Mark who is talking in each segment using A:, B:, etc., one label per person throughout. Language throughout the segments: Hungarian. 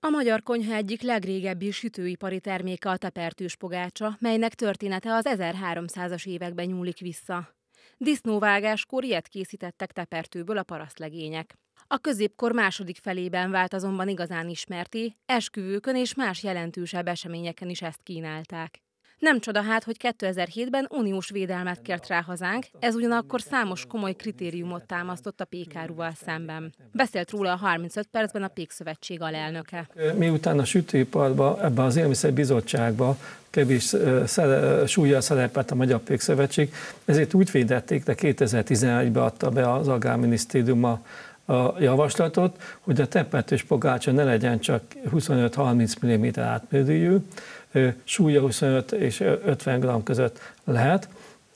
A: A magyar konyha egyik legrégebbi sütőipari terméke a tepertős pogácsa, melynek története az 1300-as években nyúlik vissza. Disznóvágáskor ilyet készítettek tepertőből a parasztlegények. A középkor második felében vált azonban igazán ismerté, esküvőkön és más jelentősebb eseményeken is ezt kínálták. Nem csoda hát, hogy 2007-ben uniós védelmet kért rá hazánk, ez ugyanakkor számos komoly kritériumot támasztott a pékáruval szemben. Beszélt róla a 35 percben a Pékszövetség alelnöke.
B: Miután a sütőiparban, ebben az élmiszer bizottságban kevés súlyjal szerepelt a Magyar Pékszövetség, ezért úgy védették, de 2011-ben adta be az Agrárminisztérium a a javaslatot, hogy a teppetős pogácsa ne legyen csak 25-30 mm átmérőjű, súlya 25 és 50 g között lehet,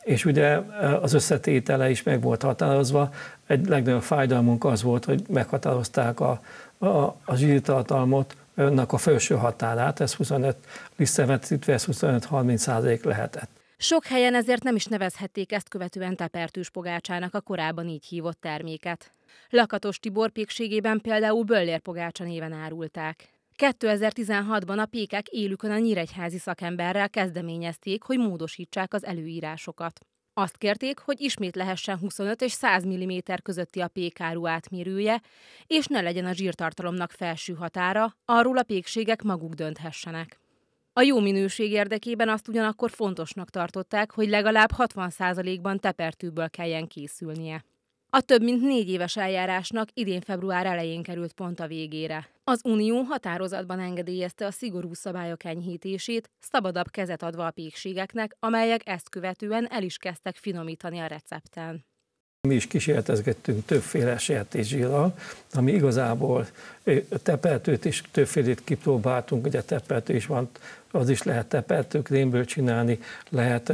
B: és ugye az összetétele is meg volt határozva. Egy legnagyobb fájdalmunk az volt, hogy meghatározták a, a, a zsírtartalmot, önnek a felső határát, ez 25 lisztszervetítve, ez 25-30 százalék lehetett.
A: Sok helyen ezért nem is nevezhették ezt követően tepertős pogácsának a korábban így hívott terméket. Lakatos Tibor pékségében például böllérpogácsa néven árulták. 2016-ban a pékek élükön a nyíregyházi szakemberrel kezdeményezték, hogy módosítsák az előírásokat. Azt kérték, hogy ismét lehessen 25 és 100 mm közötti a pékáru átmérője, és ne legyen a zsírtartalomnak felső határa, arról a pékségek maguk dönthessenek. A jó minőség érdekében azt ugyanakkor fontosnak tartották, hogy legalább 60%-ban tepertőből kelljen készülnie. A több mint négy éves eljárásnak idén február elején került pont a végére. Az Unió határozatban engedélyezte a szigorú szabályok enyhítését, szabadabb kezet adva a pékségeknek, amelyek ezt követően el is kezdtek finomítani a recepten.
B: Mi is kísérletezgettünk többféle sertészsírral, ami igazából tepeltőt is többfélét kipróbáltunk, ugye tepeltő is van, az is lehet tepeltőkrémből csinálni, lehet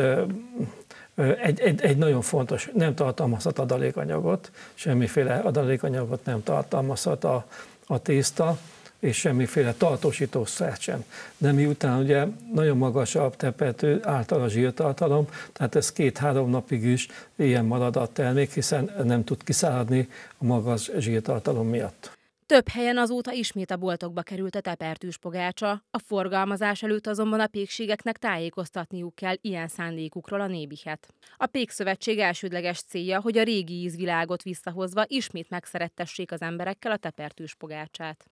B: egy, egy, egy nagyon fontos, nem tartalmazhat adalékanyagot, semmiféle adalékanyagot nem tartalmazhat a, a tészta, és semmiféle tartósítószert sem. De miután ugye nagyon magas a tepető által a zsírtartalom, tehát ez két-három napig is ilyen marad a termék, hiszen nem tud kiszáradni a magas zsírtartalom miatt.
A: Több helyen azóta ismét a boltokba került a tepertős pogácsa, a forgalmazás előtt azonban a pékségeknek tájékoztatniuk kell ilyen szándékukról a nébihet. A Pékszövetség elsődleges célja, hogy a régi ízvilágot visszahozva ismét megszerettessék az emberekkel a tepertős pogácsát.